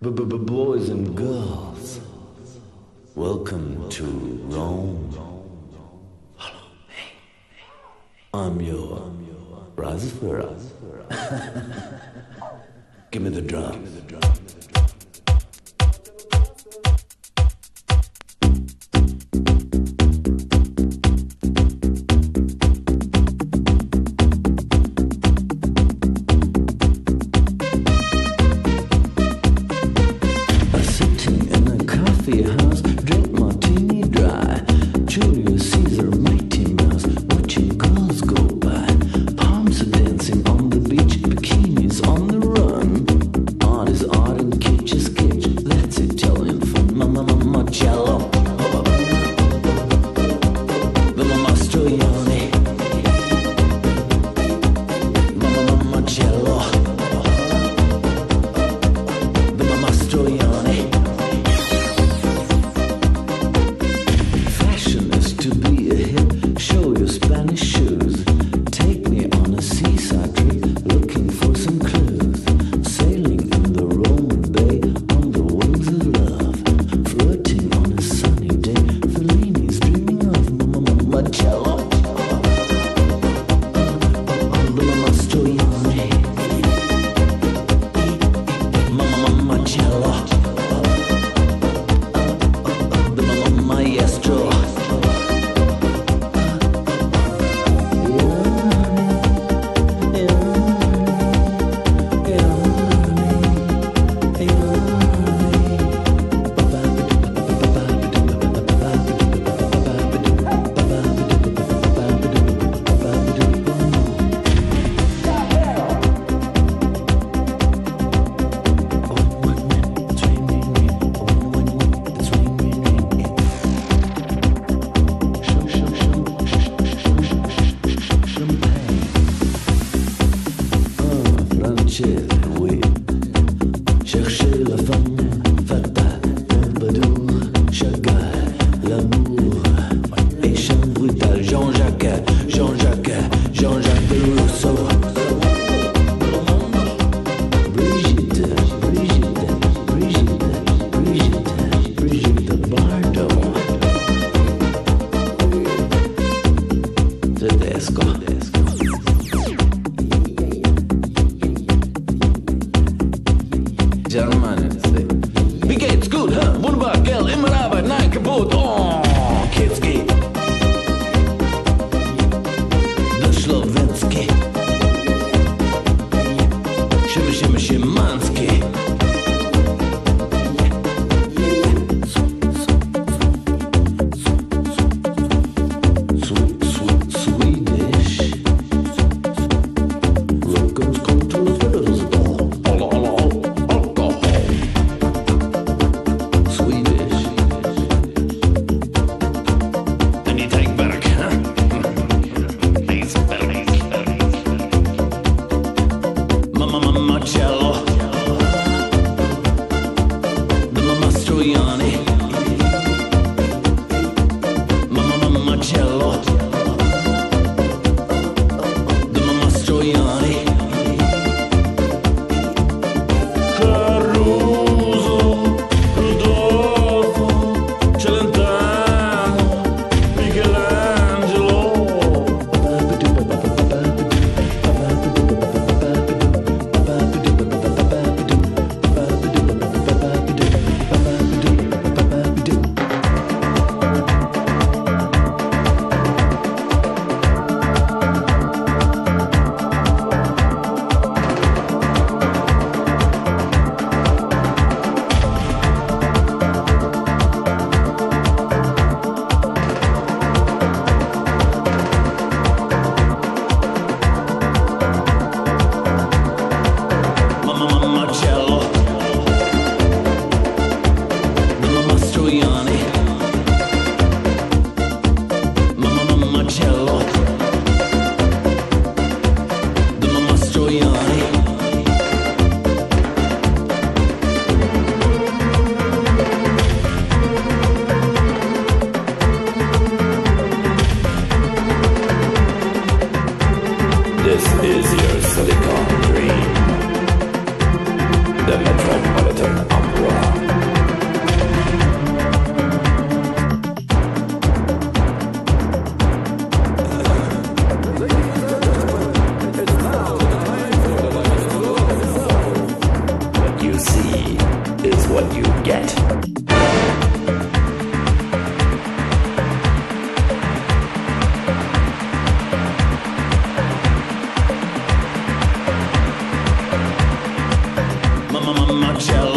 Boys and girls, welcome to Rome. I'm your Rastafari. Give me the drums. German. Wie geht's? Gut, huh? Wunderbar, gell? Immer aber, nein, Gebot, oh. mama jelly.